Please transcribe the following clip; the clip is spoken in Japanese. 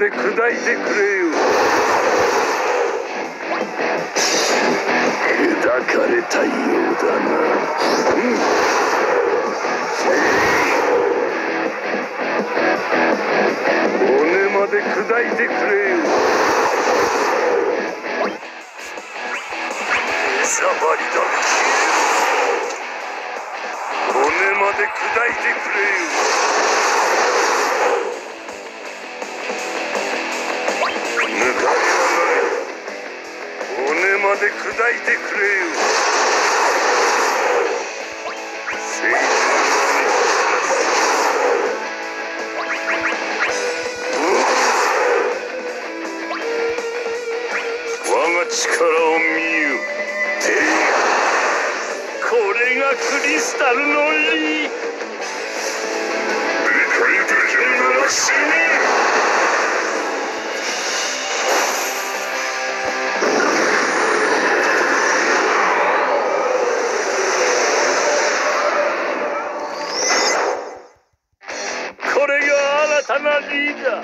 で砕いてくれよ。砕かれたようだな。うん。骨まで砕いてくれよ。ザバリだ骨まで砕いてくれよ。で砕いてくれよ。我が力を見よ。これがクリスタルの利 Tá na liga.